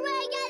Dragon